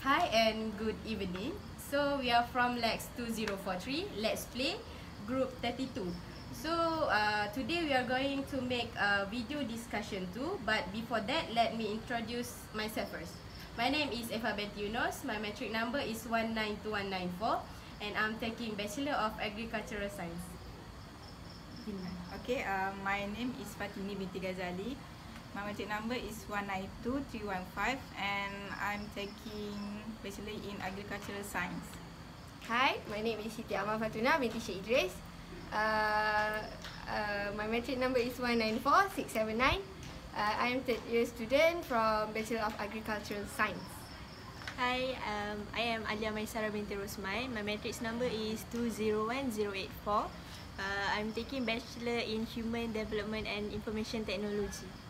Hi and good evening. So we are from Lex 2043. Let's play group 32. So uh, today we are going to make a video discussion too. But before that, let me introduce myself first. My name is Eva Betty Yunus. My metric number is 192194 and I'm taking Bachelor of Agricultural Science. Okay, uh, my name is Fatini binti Ghazali. My metric number is 192315 and I'm taking Bachelor in Agricultural Science. Hi, my name is Siti Amal Fatuna binti Syed Idris. Uh, uh, my metric number is 194679. Uh, I am third year student from Bachelor of Agricultural Science. Hi, um, I am Alia Maisara binti Rosmai. My matrix number is 201084. Uh, I'm taking Bachelor in Human Development and Information Technology.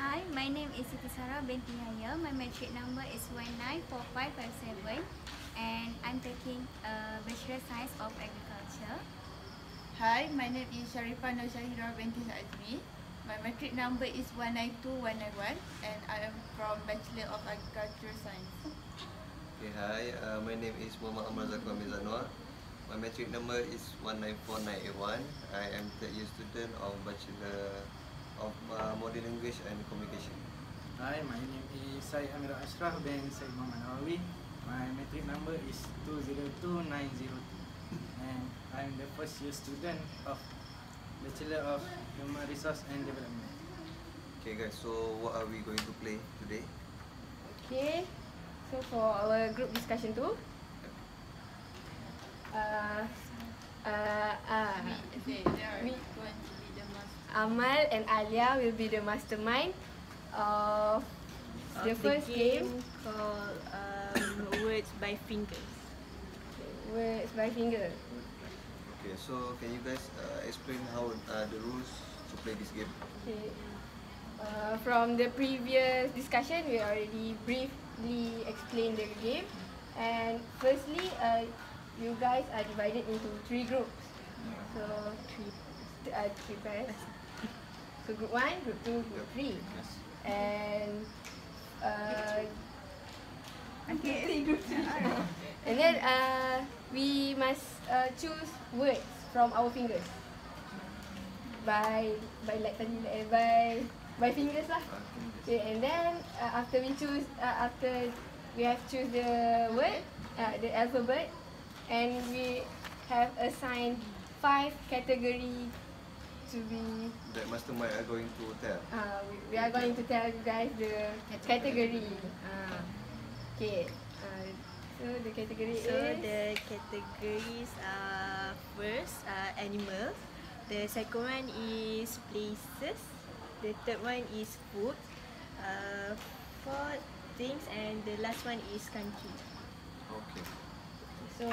Hi, my name is Siti Sarah binti Yahya. My metric number is 194557 and I'm taking uh, Bachelor Science of Agriculture. Hi, my name is Sharifah Nur Syahira binti Azmi. My metric number is 192191 and I am from Bachelor of Agriculture Science. Okay, hi. Uh, my name is Muhammad Amar Zakwan Mizanwar. My metric number is 194981. I am third year student of Bachelor of uh, Modern Language and Communication. Hi, my name is Syed Amir Ashraf bin Syed Muhammad Nawawi. My metric number is 202902 and I'm the first year student of Bachelor of Human Resource and Development. Okay guys, so what are we going to play today? Okay, so for our group discussion tu, uh, uh, uh, They, they are We- Amal and Alia will be the mastermind of the Of first game, called um, Words by Fingers. words by finger. Okay, so can you guys uh, explain how uh, the rules to play this game? Okay. Uh, from the previous discussion, we already briefly explained the game. And firstly, uh, you guys are divided into three groups. So three, uh, three pairs. So group one, group two, group three. And uh, Okay. and then uh, we must uh, choose words from our fingers. By by like tadi like, by by fingers lah. Okay, and then uh, after we choose uh, after we have choose the word uh, the alphabet and we have assigned five category to be That mastermind are going to tell. uh, we, we are going to tell you guys the category. Uh, okay. Uh, so the category So is the categories are first uh, animals, the second one is places, the third one is food, uh, fourth things and the last one is country. Okay. so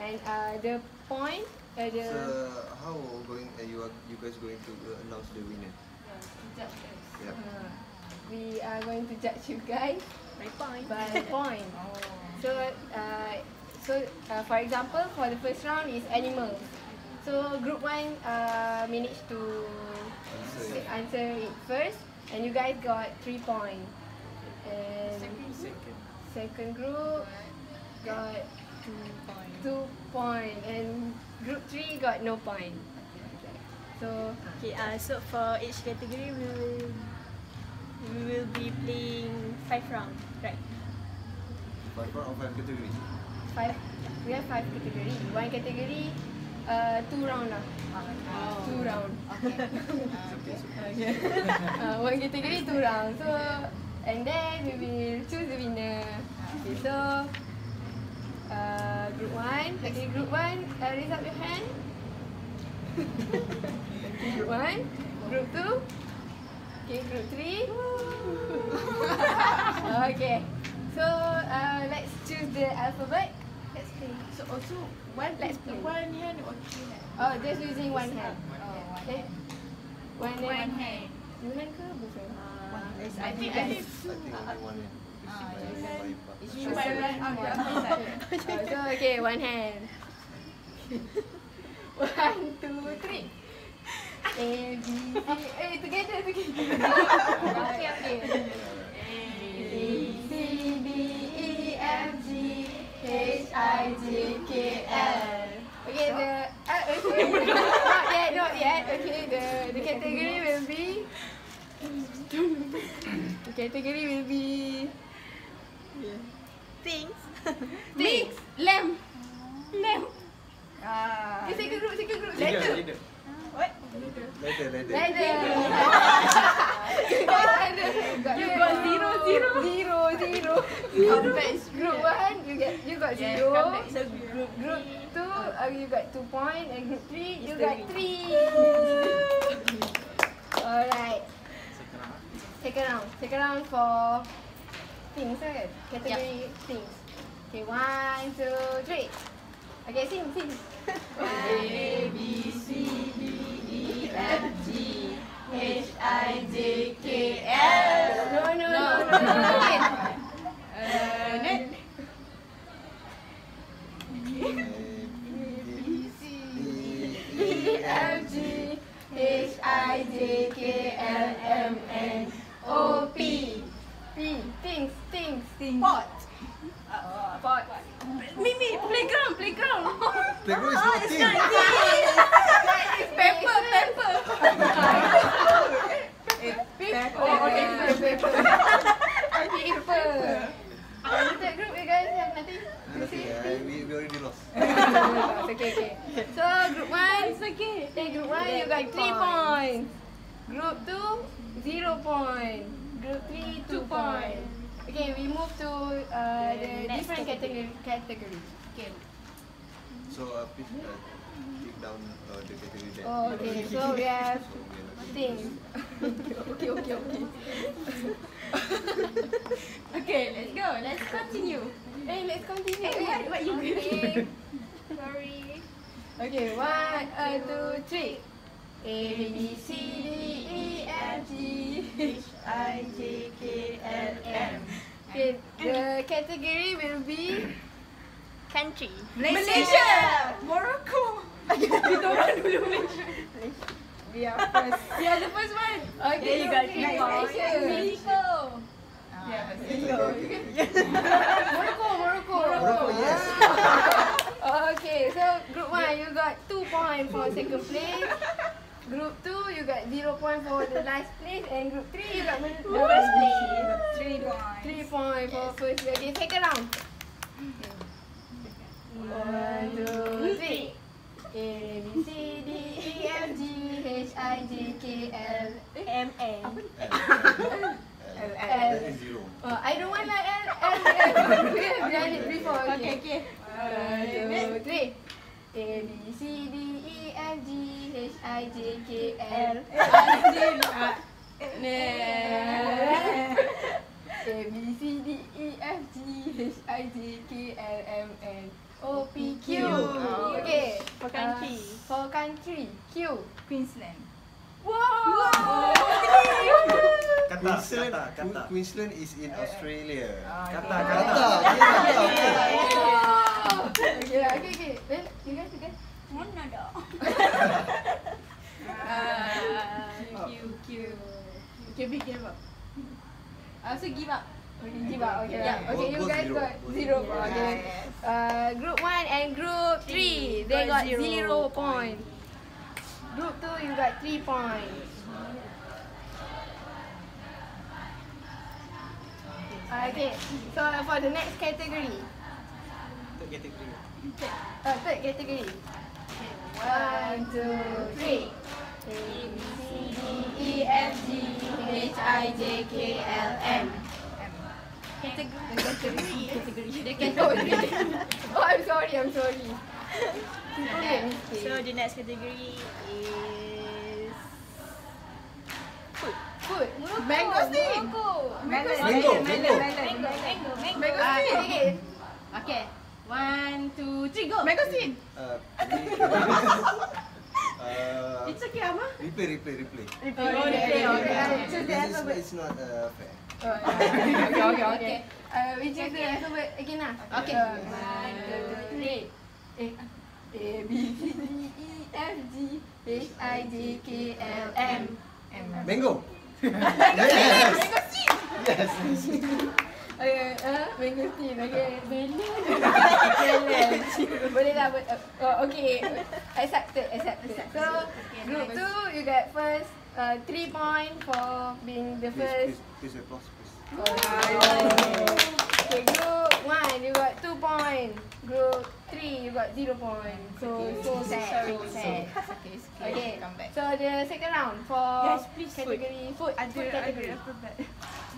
and uh, the point the So how going? Uh, you are you guys going to uh, announce the winner? Yeah. uh, we are going to judge you guys My point. by point. So uh, so uh, for example for the first round is animals. So group one uh, managed to Answer answer it first, and you guys got three points. And Second. second group got two point, and group three got no point. So Okay, uh, so for each category we will we will be playing five rounds, right? Five round or five categories? five, we have five category. One category, uh, two round lah. Two round. Okay. It's okay. Okay. uh, one category, two round. So and then we will choose the winner. Okay, so uh, group one. Okay, group one, uh, raise up your hand. okay, group one. Group two. Okay, group three. okay. So uh, let's choose the alphabet. Let's play. So also one Let's play. one hand or two hand? Oh, just using one hand. Oh, Okay. One hand. One hand. Two hand ke? Uh, I think I think I think only one hand. Okay, one hand. one, two, three. A, B, C. Eh, hey, together, together. okay, okay. Category will be. the category will be. Things. Mix. Lamb. Lamb. Ah. Second group, second group. Letter. Letter. You got zero, zero. Zero, zero. Complex group one, you get you got Yeah, zero. So group group two, uh, you got two point, and group three, you got three. Alright, second round. Second round for things, right? Category things. Okay, one, two, three. Okay, sing, sing. A B C D E F G H I J K L. No, no, no, no, no. no. Uh, things things pot pot Mimi, playground, playground. Playground is not team. Pepper, pepper. paper oh okay paper paper uh, third group you guys have nothing to Nothing, say uh, we, we already lost. okay okay so group one It's okay. Hey, group one, you got three points. Group two, zero point. Group three, two point. Okay, we move to uh, the different category. category. Okay. So uh, please uh, take down uh, the category that. Oh, okay. So we have things. okay, okay, okay. Okay, let's go. Let's continue. Hey, let's continue. Hey, what- what you okay. Sorry. Okay, one, uh, two, three. A, B, C, D, E, F, G, Okay, the category will be Country. Malaysia. Morocco. Kita orang dulu Malaysia. we are first. Yeah, the first one. Okay, you got okay, three Malaysia. Mexico. Yeah, okay. Morocco, Morocco. Morocco, yes. Okay, so group one, you got two points for second place. Group two, you got zero point for the last place, and group three, you got the first place. Three points. Three points for first place. Okay, second round. One, two, three. A, B, C, D, E, F, G, H, I, J, K, L, M N. L. L. That is zero. Oh, I don't want like L, L, L. We have done it before. Okay, okay. One, two, three. A, B, C, D, E, F, G, H, I, J, K, L. A, B, C, D, E, F, G, H, I, J, K, L, M, N, O, P, Q. Okay. For country. Uh, for country. Q. Queensland. Wow! Kata, Queensland, kata, kata. Queensland is in Australia. Kata, Kata, kata. yeah, okay. Wow! Okay, lah, okay, okay. Well, you guys, you guys. Mana dah? Ah, Q, Q. Okay, big give up. I also give up. Okay, give up. Okay, Yeah. okay. You guys zero. got zero. Okay. Uh, group one and group three, they got got zero, zero points. Group two, you got three points. Okay, so for the next category, Third category. uh, third category. One, two, three. E, G, H, I, J, K, L, M. Category. Category. Category. The Oh, category. oh, I'm sorry, I'm sorry. Okay, So the next category is food. Mangosteen. Melon. Mango, Melon. mango. Melon. Mango, mango. Mango Ah, stick. Okay. Okay. One, two, three, go. Mangosteen. Uh, we- uh, It's okay, Ama. replay, replay, replay. Oh, okay, okay. Uh, the This is, alphabet. it's not uh, fair. Oh, okay, okay, okay. Uh, we choose the alphabet again lah. Okay. Uh, one, two, three. A, A, B, C, D, E, F, G, H, I, J, K, L, M. Mango. yes. Yes. Okay, uh, mangosteen. Okay, melon. melon. Boleh lah. uh, oh, okay. Accepted, accepted. So, group two, you get first uh, three point for being the Please, first. please, please applause, please. Okay, group one, you got two point. Group three, you got zero point. So, so sad, so sad. Okay, okay. Okay, Come back. so the second round for Guys, please, category food, Ada food category. ada.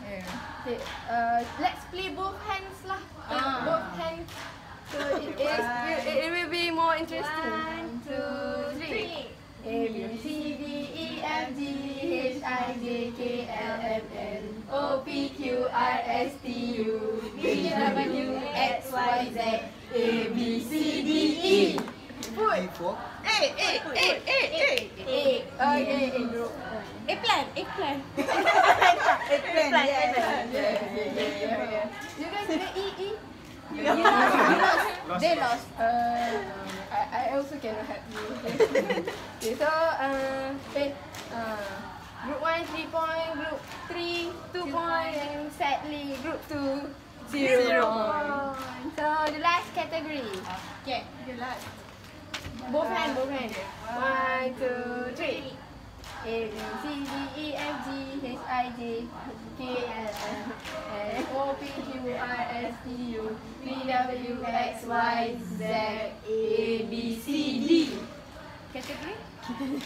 Yeah. Okay, uh, let's play both hands lah. Ah. Both hands. So it is interesting. One, two, three. A B C D E F G H I J K L M N O P Q R S T U V W X Y Z A B C D E. Food. E for Eh, eh, eh, eh, eh. A. Okay, A group. Eggplant, eggplant. Eggplant, yeah. Yeah, yeah, yeah, yeah. You guys get E E. You lost. They lost. lost. Uh, I, also cannot help you. okay, so uh, okay, uh, group one three point, group three two point, and sadly group two zero, Zero point. So the last category. Okay. The last. Both hand, both hand. One, two, three. A B C D E F G H I J K L M N O P Q R S T U V W X Y Z A B C D. Category?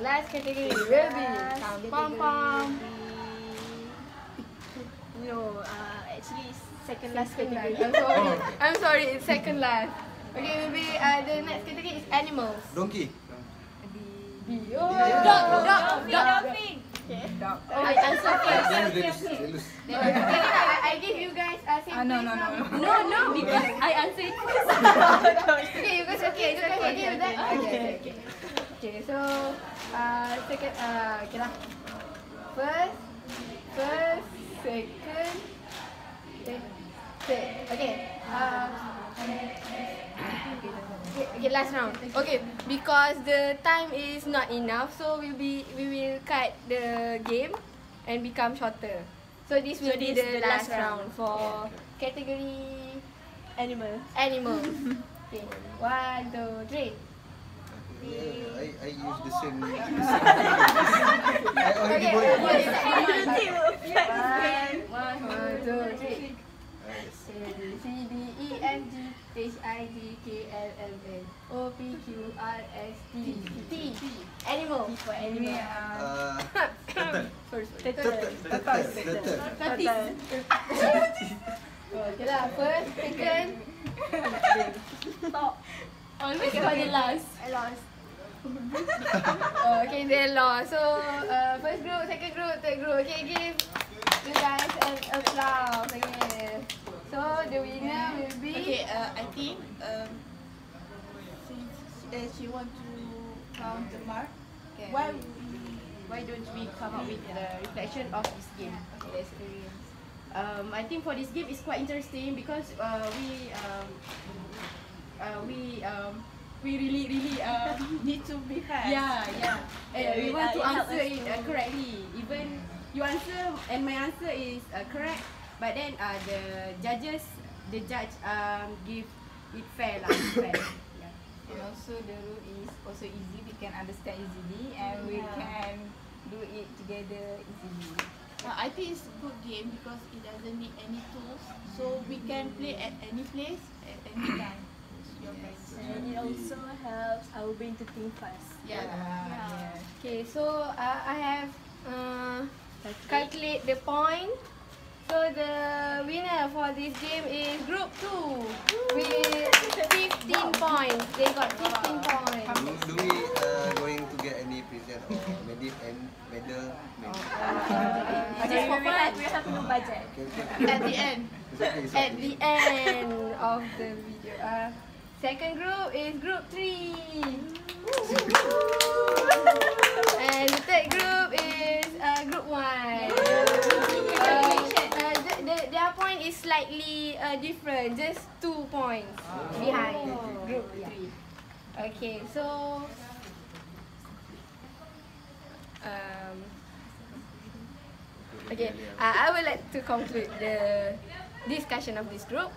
Last category. The last be pam pam pam. No, uh, actually second last Second last. category. I'm sorry. I'm sorry. It's second last. Okay, maybe uh, the next category is animals. donkey. Dog, dog, dog. Dog. Oh, I answer first. Okay, I, give you guys uh, same Ah, no, no, no. No, no, because I answered first. Okay, you guys okay? You guys okay with that? Okay, okay. Okay, so uh, second, uh, okay lah. First, first, second, third, third. Okay. Uh, okay, okay, last round. Okay, because the time is not enough, so we be we will cut the game and become shorter. So this will So be this the, the last, last round, round. for category Animal. animals. okay, one, two, three. Yeah, I, I use the same, the same I already Okay, bought it. okay. One, one, two, three. Yes. A B C D E F G H I J K L M N O P Q R S T T. Animal. For animal. Uh, sorry. turtle, turtle, turtle. Oh, okay lah. First, second. Always for the last. I lost. oh, okay, they lost. So, uh, first group, second group, third group. Okay, give you guys an applause again. So, the winner will be... Okay, uh, I think um, since uh, she want to count the mark, Okay. why Why don't we come up with the reflection of this game? Okay. Um, I think for this game it's quite interesting because uh, we um, uh, we um, we really really uh, need to be fast? yeah yeah and Yeah, we we- want uh, to answer it uh, correctly. Even you answer and my answer is uh, correct, but then uh, the judges the judge um, give it fair lah fair. Yeah. And also the rule is also easy. We can understand easily and we can do it together easily. Uh, I think it's a good game because it doesn't need any tools, so we can play at any place at any time. with Your friends. And it also helps our brain to think fast. Yeah. Yeah. Okay, so uh, I have uh, calculate the point. So the winner for this game is group 2 with 15 points. They got 15 points. Do, do we uh, going to get any present or medal and medal? medal? Just for we fun. have, we have no budget. Okay, okay. At the end. Okay, At the end of the video. Uh, second group is group 3. and the third group is uh, group 1. Is slightly uh, different, just two points behind group 3. Okay, so um, Okay, uh, I would like to conclude the discussion of this group.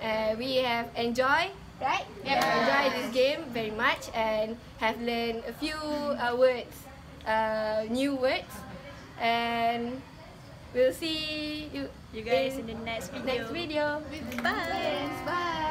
Uh, we have enjoyed, right? Yes. Enjoyed this game very much and have learned a few uh, words, uh, new words, and we'll see you, You guys in the next video. next video. Bye. Bye.